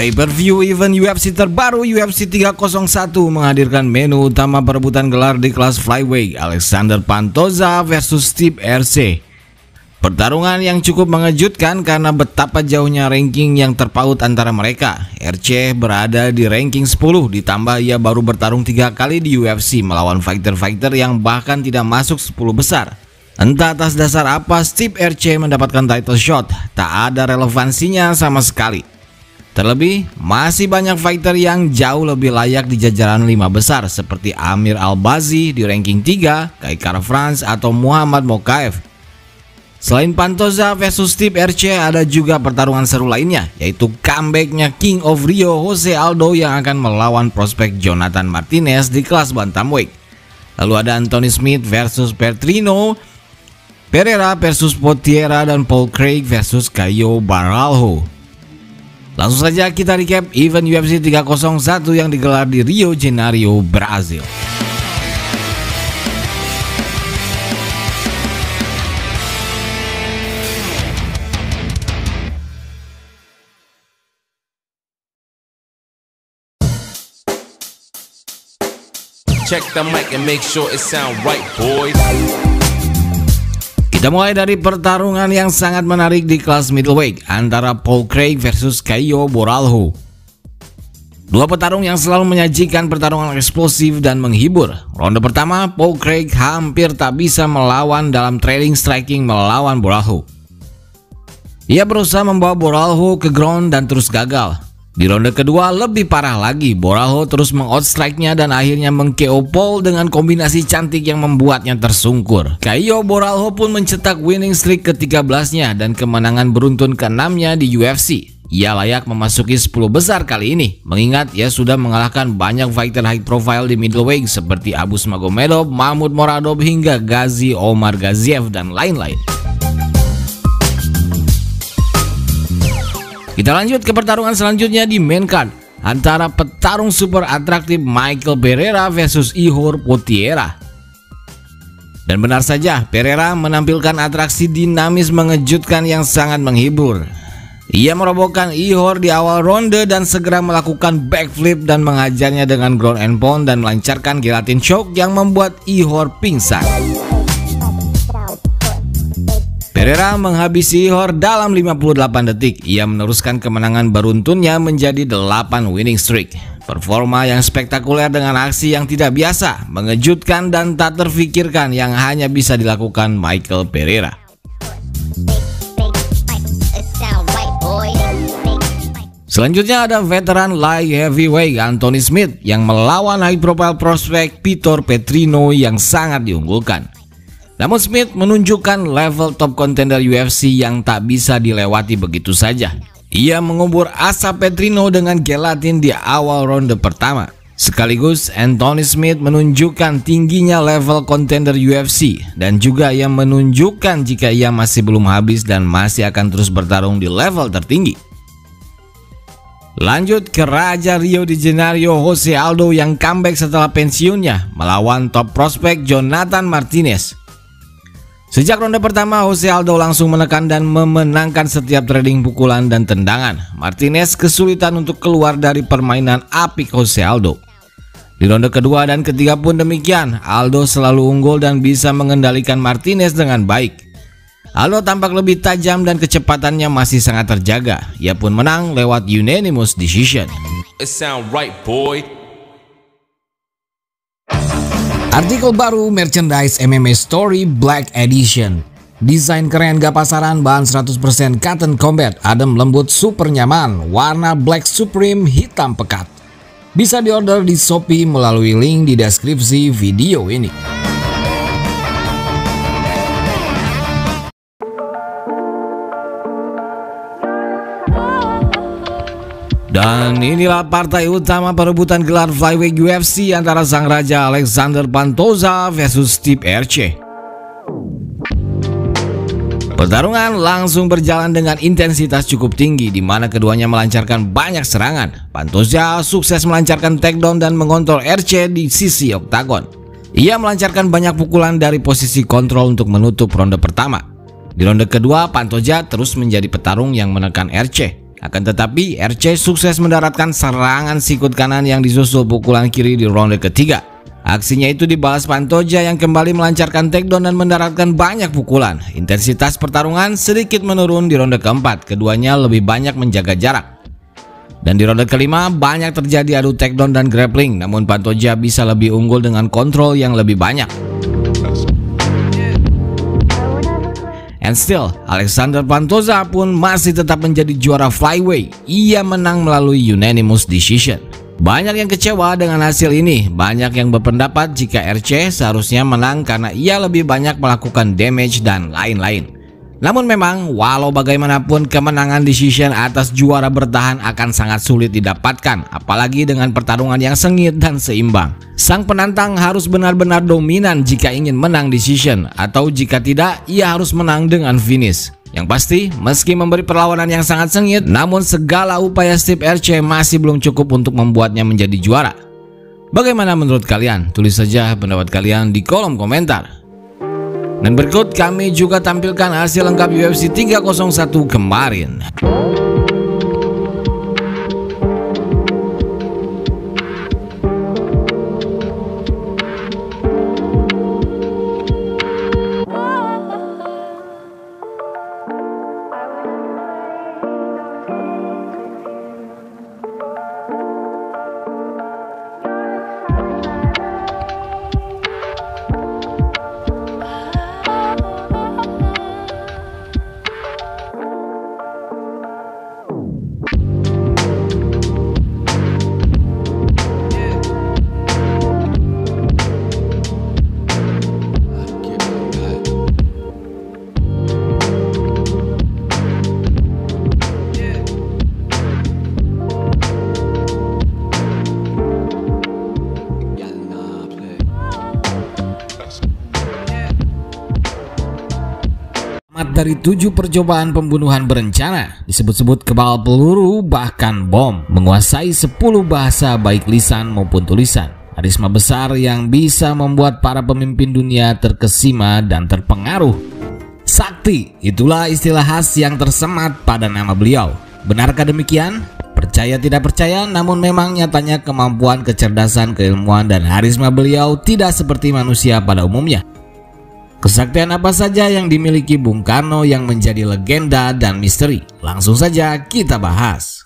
Pay-per-view event UFC terbaru UFC 301 menghadirkan menu utama perebutan gelar di kelas flyweight Alexander Pantoza versus Steve RC. Pertarungan yang cukup mengejutkan karena betapa jauhnya ranking yang terpaut antara mereka. RC berada di ranking 10 ditambah ia baru bertarung tiga kali di UFC melawan fighter-fighter yang bahkan tidak masuk 10 besar. Entah atas dasar apa Steve RC mendapatkan title shot, tak ada relevansinya sama sekali. Terlebih, masih banyak fighter yang jauh lebih layak di jajaran lima besar seperti Amir Al-Bazi di ranking 3, Kaikar France atau Muhammad Mokaev. Selain Pantoza versus Steve RC ada juga pertarungan seru lainnya yaitu comebacknya King of Rio Jose Aldo yang akan melawan prospek Jonathan Martinez di kelas bantamweight. Lalu ada Anthony Smith versus Petrino, Pereira versus Potiera dan Paul Craig versus Caio Baralho. Langsung saja kita recap event UFC 301 yang digelar di Rio Janeiro, Brazil. Check the mic and make sure it sound right, boys. Kita mulai dari pertarungan yang sangat menarik di kelas middleweight antara Paul Craig versus Caio Boralho. Dua petarung yang selalu menyajikan pertarungan eksplosif dan menghibur. Ronde pertama, Paul Craig hampir tak bisa melawan dalam trailing striking melawan Boralho. Ia berusaha membawa Boralho ke ground dan terus gagal. Di ronde kedua lebih parah lagi, Boralho terus mengoutstrike-nya dan akhirnya meng-KO Paul dengan kombinasi cantik yang membuatnya tersungkur. Caio Boralho pun mencetak winning streak ke-13-nya dan kemenangan beruntun ke-6-nya di UFC. Ia layak memasuki 10 besar kali ini, mengingat ia sudah mengalahkan banyak fighter high profile di middleweight seperti Abus Magomedov, Mahmud Moradov hingga Gazi Omar Gaziev dan lain-lain. Kita lanjut ke pertarungan selanjutnya di main card antara petarung super atraktif Michael Pereira versus Ihor Potiera. Dan benar saja, Pereira menampilkan atraksi dinamis mengejutkan yang sangat menghibur. Ia merobohkan Ihor di awal ronde dan segera melakukan backflip dan mengajarnya dengan ground and pound dan melancarkan gelatin choke yang membuat Ihor pingsan. Pereira menghabisi Ihor dalam 58 detik. Ia meneruskan kemenangan beruntunnya menjadi 8 winning streak. Performa yang spektakuler dengan aksi yang tidak biasa, mengejutkan dan tak terfikirkan yang hanya bisa dilakukan Michael Pereira. Selanjutnya ada veteran light heavyweight Anthony Smith yang melawan high profile prospect Peter Petrino yang sangat diunggulkan. Namun Smith menunjukkan level top contender UFC yang tak bisa dilewati begitu saja. Ia mengubur asa Petrino dengan gelatin di awal ronde pertama. Sekaligus Anthony Smith menunjukkan tingginya level contender UFC dan juga ia menunjukkan jika ia masih belum habis dan masih akan terus bertarung di level tertinggi. Lanjut ke Raja Rio de Janeiro Jose Aldo yang comeback setelah pensiunnya melawan top prospek Jonathan Martinez. Sejak ronde pertama, Jose Aldo langsung menekan dan memenangkan setiap trading pukulan dan tendangan. Martinez kesulitan untuk keluar dari permainan apik Jose Aldo. Di ronde kedua dan ketiga pun demikian, Aldo selalu unggul dan bisa mengendalikan Martinez dengan baik. Aldo tampak lebih tajam dan kecepatannya masih sangat terjaga. Ia pun menang lewat unanimous decision. It sound right, boy. Artikel baru merchandise MMA Story Black Edition. Desain keren gak pasaran, bahan 100% cotton combat, adem lembut super nyaman, warna black supreme hitam pekat. Bisa diorder di Shopee melalui link di deskripsi video ini. Dan inilah partai utama perebutan gelar flyweight UFC antara sang raja Alexander Pantoza versus Steve RC. Pertarungan langsung berjalan dengan intensitas cukup tinggi di mana keduanya melancarkan banyak serangan. Pantoza sukses melancarkan takedown dan mengontrol RC di sisi oktagon. Ia melancarkan banyak pukulan dari posisi kontrol untuk menutup ronde pertama. Di ronde kedua, Pantoja terus menjadi petarung yang menekan RC. Akan tetapi, RC sukses mendaratkan serangan sikut kanan yang disusul pukulan kiri di ronde ketiga. Aksinya itu dibalas Pantoja yang kembali melancarkan takedown dan mendaratkan banyak pukulan. Intensitas pertarungan sedikit menurun di ronde keempat, keduanya lebih banyak menjaga jarak. Dan di ronde kelima banyak terjadi adu takedown dan grappling, namun Pantoja bisa lebih unggul dengan kontrol yang lebih banyak. And still, Alexander Pantoja pun masih tetap menjadi juara flyweight. Ia menang melalui unanimous decision. Banyak yang kecewa dengan hasil ini. Banyak yang berpendapat jika RC seharusnya menang karena ia lebih banyak melakukan damage dan lain-lain. Namun memang, walau bagaimanapun kemenangan decision atas juara bertahan akan sangat sulit didapatkan, apalagi dengan pertarungan yang sengit dan seimbang. Sang penantang harus benar-benar dominan jika ingin menang decision, atau jika tidak, ia harus menang dengan finish. Yang pasti, meski memberi perlawanan yang sangat sengit, namun segala upaya Steve RC masih belum cukup untuk membuatnya menjadi juara. Bagaimana menurut kalian? Tulis saja pendapat kalian di kolom komentar. Dan berikut kami juga tampilkan hasil lengkap UFC 301 kemarin. Dari tujuh percobaan pembunuhan berencana, disebut-sebut kebal peluru bahkan bom, menguasai 10 bahasa baik lisan maupun tulisan. Karisma besar yang bisa membuat para pemimpin dunia terkesima dan terpengaruh. Sakti, itulah istilah khas yang tersemat pada nama beliau. Benarkah demikian? Percaya tidak percaya, namun memang nyatanya kemampuan, kecerdasan, keilmuan, dan harisma beliau tidak seperti manusia pada umumnya. Kesaktian apa saja yang dimiliki Bung Karno yang menjadi legenda dan misteri? Langsung saja kita bahas.